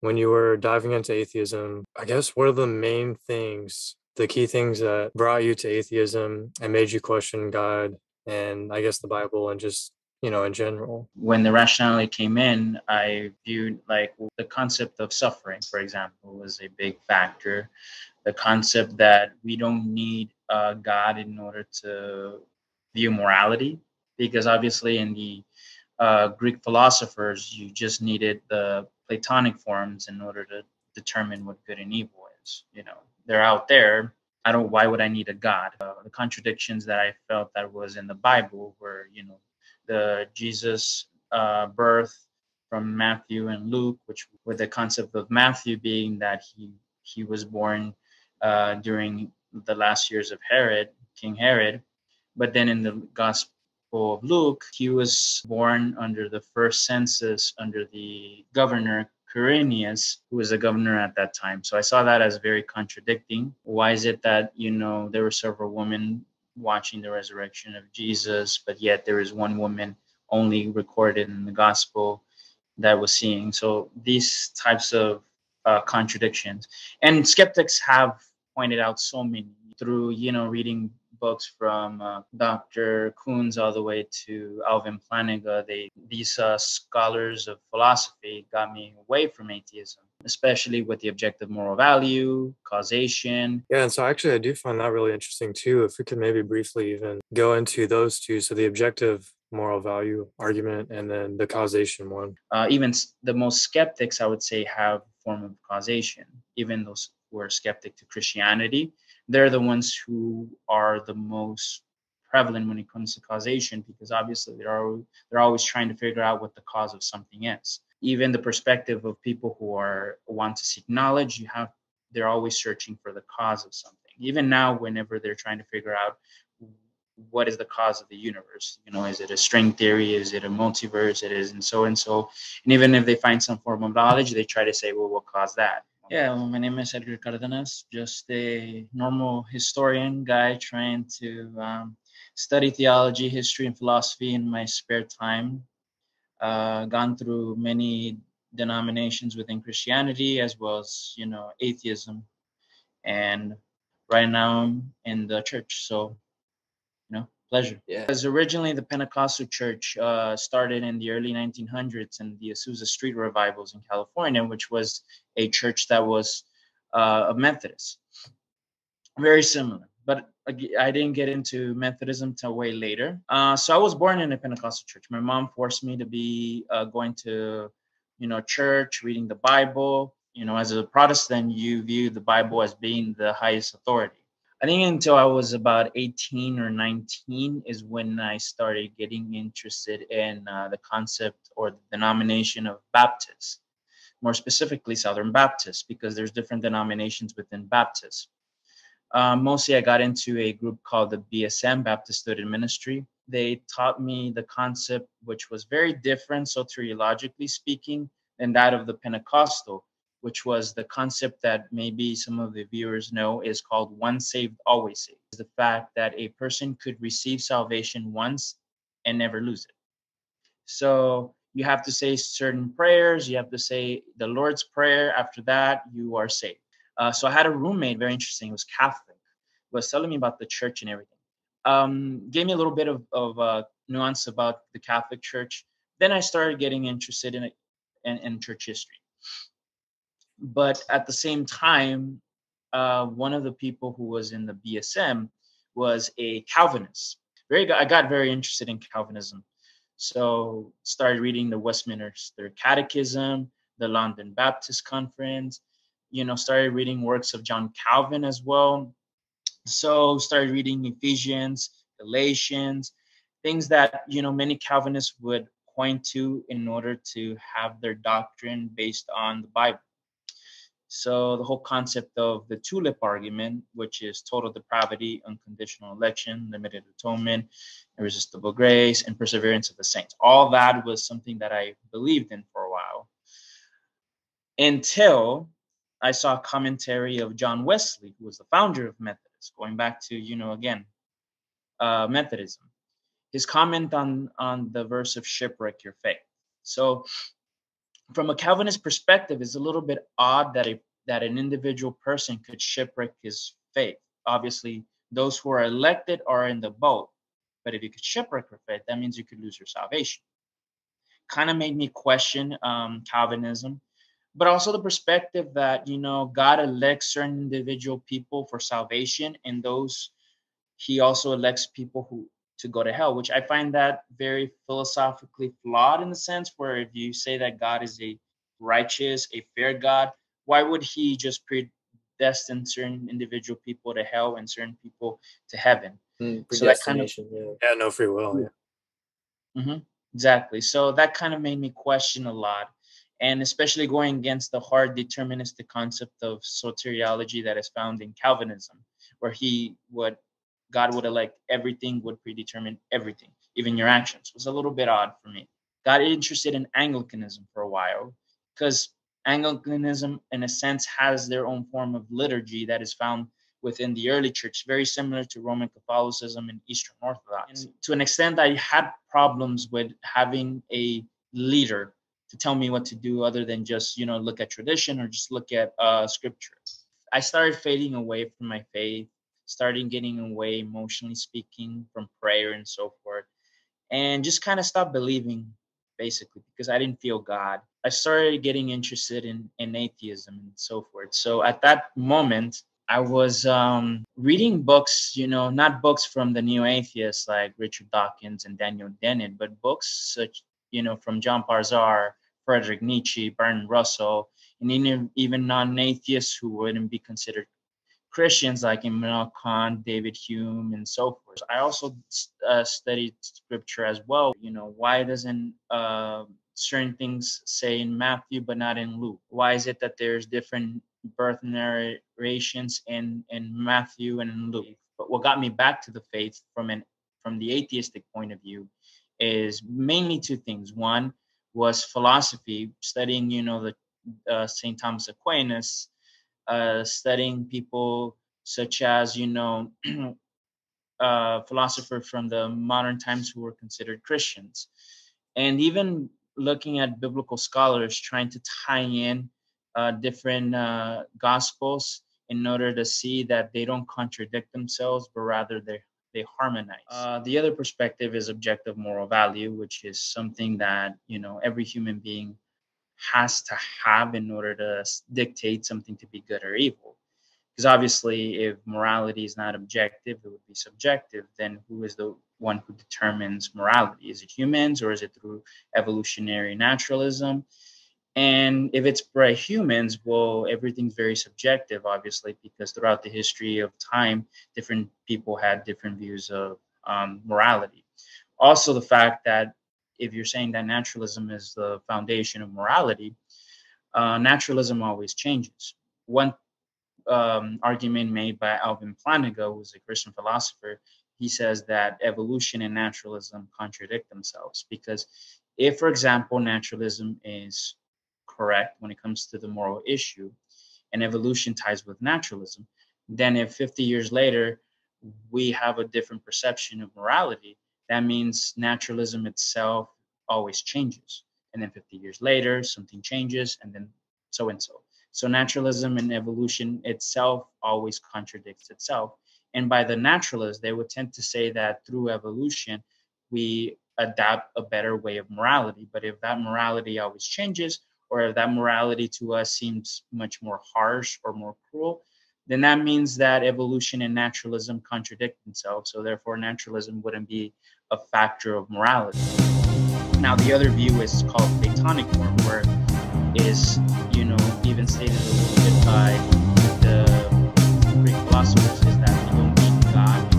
when you were diving into atheism, I guess what are the main things, the key things that brought you to atheism and made you question God and I guess the Bible and just you know in general? When the rationality came in i viewed like the concept of suffering for example was a big factor. The concept that we don't need uh, god in order to view morality because obviously in the uh, greek philosophers you just needed the platonic forms in order to determine what good and evil is you know? They're out there. I don't why would i need a god? Uh, the contradictions that i felt that was in the bible were you know the Jesus uh, birth from Matthew and Luke, which with the concept of Matthew being that he he was born uh, during the last years of Herod, King Herod, but then in the Gospel of Luke, he was born under the first census under the governor Quirinius, who was the governor at that time. So I saw that as very contradicting. Why is it that you know there were several women watching the resurrection of Jesus, but yet there is one woman only recorded in the gospel that was seeing. So these types of uh, contradictions, and skeptics have pointed out so many through you know reading books from uh, Dr. Kunz all the way to Alvin Plantinga. They these uh, scholars of philosophy got me away from atheism, especially with the objective moral value, causation. Yeah, and so actually, I do find that really interesting too. If we could maybe briefly even go into those two, so the objective moral value argument and then the causation one. Uh, even the most skeptics, I would say, have form of causation. Even those who are skeptic to Christianity, they're the ones who are the most prevalent when it comes to causation because obviously they're they're always trying to figure out what the cause of something is. Even the perspective of people who are want to seek knowledge you have they're always searching for the cause of something. Even now whenever they're trying to figure out what is the cause of the universe you know is it a string theory? Is it a multiverse? It is and so and so and even if they find some form of knowledge they try to say well what caused that yeah, well, my name is Edgar Cardenas, just a normal historian guy trying to um, study theology, history, and philosophy in my spare time. Uh, gone through many denominations within Christianity as well as, you know, atheism. And right now I'm in the church. So, pleasure. Yeah. Because originally the Pentecostal church uh, started in the early 1900s in the Azusa Street revivals in California, which was a church that was uh, a Methodist. Very similar, but I didn't get into Methodism till way later. Uh, so I was born in a Pentecostal church. My mom forced me to be uh, going to, you know, church, reading the Bible. You know, as a Protestant, you view the Bible as being the highest authority I think until I was about 18 or 19 is when I started getting interested in uh, the concept or the denomination of Baptists, more specifically Southern Baptists, because there's different denominations within Baptists. Uh, mostly, I got into a group called the BSM, Baptist Student Ministry. They taught me the concept, which was very different, soteriologically speaking, than that of the Pentecostal which was the concept that maybe some of the viewers know is called once saved, always saved. The fact that a person could receive salvation once and never lose it. So you have to say certain prayers, you have to say the Lord's Prayer. After that, you are saved. Uh, so I had a roommate, very interesting, he was Catholic, was telling me about the church and everything. Um, gave me a little bit of, of uh, nuance about the Catholic Church. Then I started getting interested in it in, in church history but at the same time, uh, one of the people who was in the BSM was a Calvinist. Very, I got very interested in Calvinism, so started reading the Westminster Catechism, the London Baptist Conference. You know, started reading works of John Calvin as well. So started reading Ephesians, Galatians, things that you know many Calvinists would point to in order to have their doctrine based on the Bible. So the whole concept of the tulip argument, which is total depravity, unconditional election, limited atonement, irresistible grace, and perseverance of the saints. All that was something that I believed in for a while. Until I saw a commentary of John Wesley, who was the founder of Methodist, going back to, you know, again, uh, Methodism. His comment on on the verse of shipwreck your faith. So from a Calvinist perspective, it's a little bit odd that a that an individual person could shipwreck his faith. Obviously, those who are elected are in the boat, but if you could shipwreck your faith, that means you could lose your salvation. Kind of made me question um, Calvinism, but also the perspective that you know God elects certain individual people for salvation, and those He also elects people who to go to hell, which I find that very philosophically flawed in the sense where if you say that God is a righteous, a fair God, why would he just predestine certain individual people to hell and certain people to heaven? Mm, so that kind of yeah. yeah, no free will. Yeah. Mm-hmm, exactly. So that kind of made me question a lot, and especially going against the hard deterministic concept of soteriology that is found in Calvinism, where he would God would elect everything, would predetermine everything, even your actions. Was a little bit odd for me. Got interested in Anglicanism for a while because Anglicanism, in a sense, has their own form of liturgy that is found within the early church, very similar to Roman Catholicism and Eastern Orthodox. And to an extent, I had problems with having a leader to tell me what to do other than just, you know, look at tradition or just look at uh, scripture. I started fading away from my faith, starting getting away, emotionally speaking, from prayer and so forth, and just kind of stopped believing basically because I didn't feel God. I started getting interested in, in atheism and so forth. So at that moment, I was um, reading books, you know, not books from the new atheists like Richard Dawkins and Daniel Dennett, but books such, you know, from Jean-Paul Sartre, Frederick Nietzsche, Bertrand Russell, and even non-atheists who wouldn't be considered Christians like Immanuel Kant, David Hume, and so forth. I also uh, studied scripture as well. You know, why doesn't uh, certain things say in Matthew but not in Luke? Why is it that there's different birth narrations in in Matthew and in Luke? But what got me back to the faith from an from the atheistic point of view is mainly two things. One was philosophy, studying, you know, the uh, St. Thomas Aquinas uh, studying people such as, you know, uh, philosophers from the modern times who were considered Christians. And even looking at biblical scholars trying to tie in uh, different uh, gospels in order to see that they don't contradict themselves, but rather they they harmonize. Uh, the other perspective is objective moral value, which is something that you know every human being has to have in order to dictate something to be good or evil. Because obviously, if morality is not objective, it would be subjective. Then who is the one who determines morality? Is it humans or is it through evolutionary naturalism? And if it's by humans, well, everything's very subjective, obviously, because throughout the history of time, different people had different views of um, morality. Also, the fact that if you're saying that naturalism is the foundation of morality, uh, naturalism always changes. One um, argument made by Alvin Plantinga, who's a Christian philosopher, he says that evolution and naturalism contradict themselves because if, for example, naturalism is correct when it comes to the moral issue, and evolution ties with naturalism, then if 50 years later we have a different perception of morality, that means naturalism itself always changes. And then 50 years later, something changes, and then so and so. So naturalism and evolution itself always contradicts itself. And by the naturalists, they would tend to say that through evolution, we adapt a better way of morality. But if that morality always changes, or if that morality to us seems much more harsh or more cruel, then that means that evolution and naturalism contradict themselves. So, therefore, naturalism wouldn't be a factor of morality. Now, the other view is called Platonic form, where is, you know, even stated a little bit by the Greek philosophers, is that you don't need God.